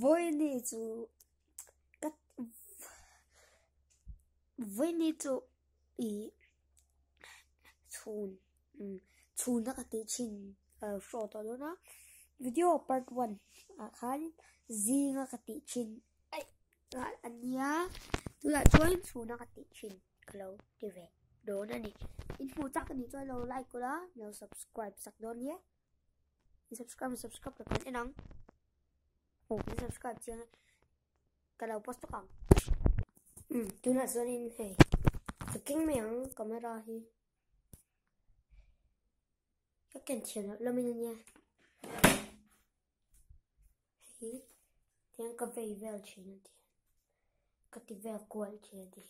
với ni chú cắt với ni chú ý chun chun ừ, nó cái tí chin ờ số đó na video part 1 à khán gì nga cái tí chin ai anh tu là join chun nó cái tí chin kalau đi về. Đó nè nè. Info chắc ni cho lâu like của đó. Nhớ subscribe, sạc đó nhé. Subscribe subscribe được cái một cái subscribe chưa đầu post ừ, tôi kang ừ tu là join hey kinh miệng camera thì các kênh tiền lo mình nha. Hi tiếng cà phê về tiền tiền cà phê về qual tiền tiền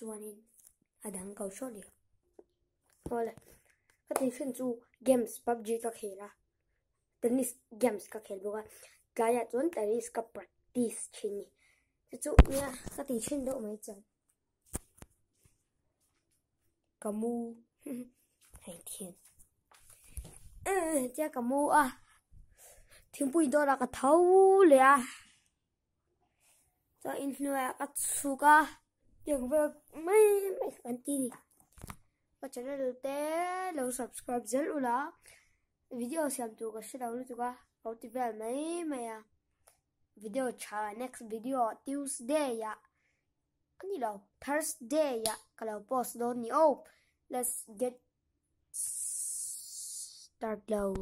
chuanin adang kau sho li wala katin shin chu games pubg ka khela tennis games ka khel boka kaya chon tennis ka practice chini chu nia katin shin do mai chan kamu hay thiên ừ, cha kamu à thiên bùi đó là cái thấu lẹ cho influencer cái suga dừng về mấy mấy anh đi và channel te lâu subscribe rất là video xem tu cái sẽ đâu tu cái có thì về mấy mấy à video cha next video, Tuesday. Ya ani lo? Thursday. Ya kalau post don ni oh let's get start low